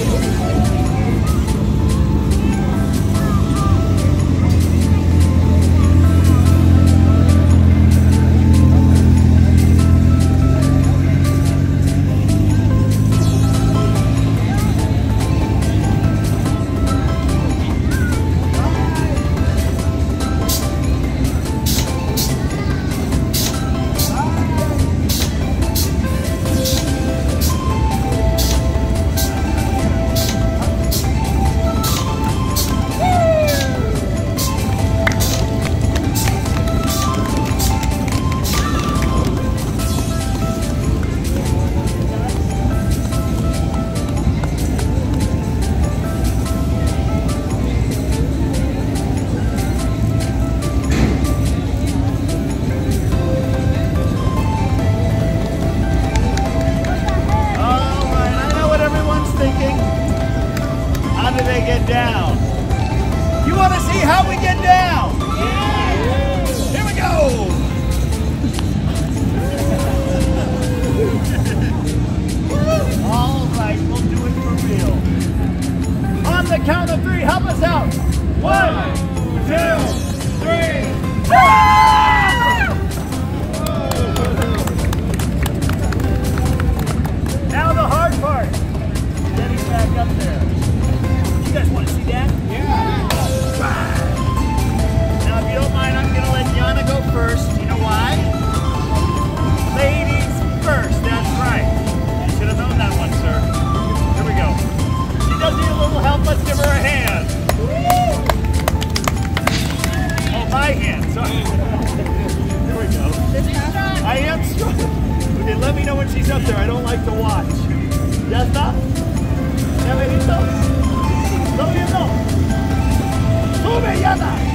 you. down. You want to see how we get down? Yeah. Here we go. All right, we'll do it for real. On the count of three, help us out. One, two, three. Ah! She's up there, I don't like to watch. ¿Ya está? ¿Ya me listo? ¿Todo? No? ¡Sube, ya está!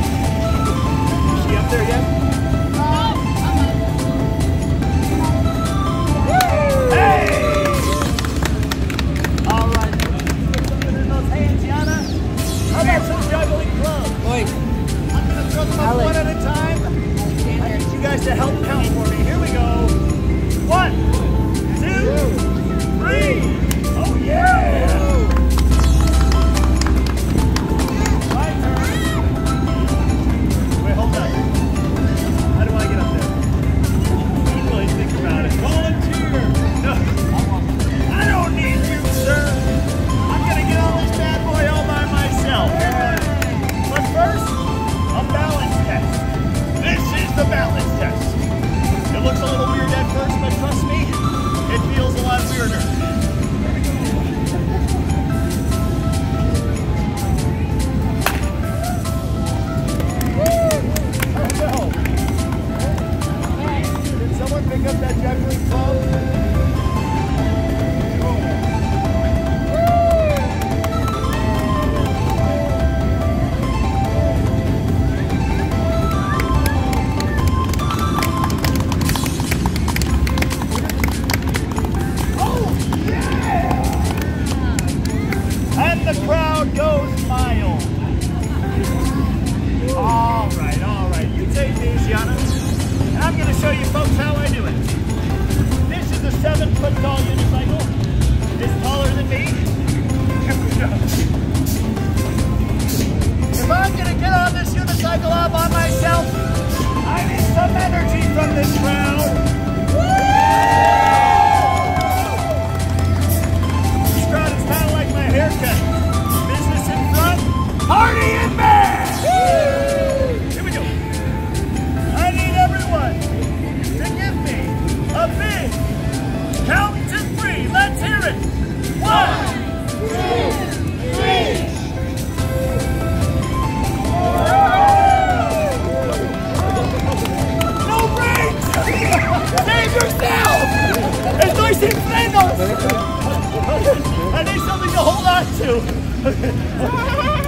yourself! Estoy sin frenos! I need something to hold on to!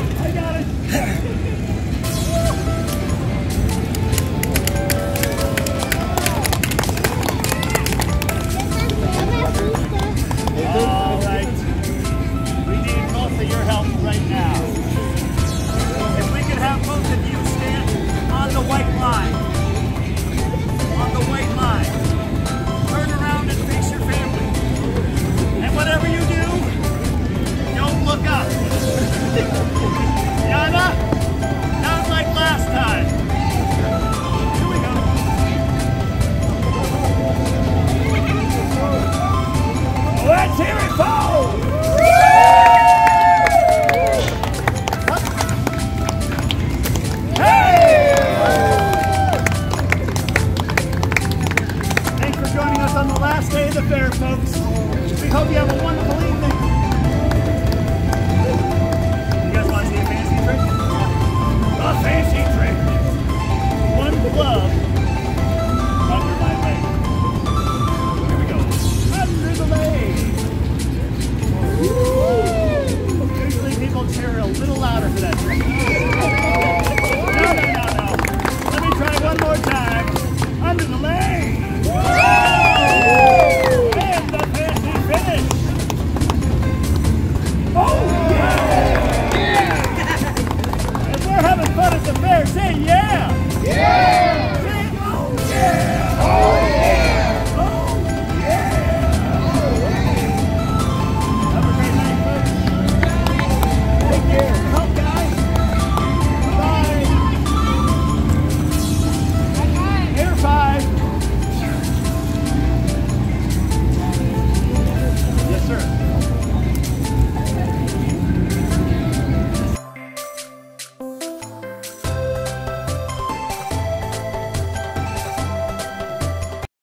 Thanks for joining us on the last day of the fair, folks. We hope you have a wonderful evening. You guys want to see a fancy trick? A fancy trick. One glove.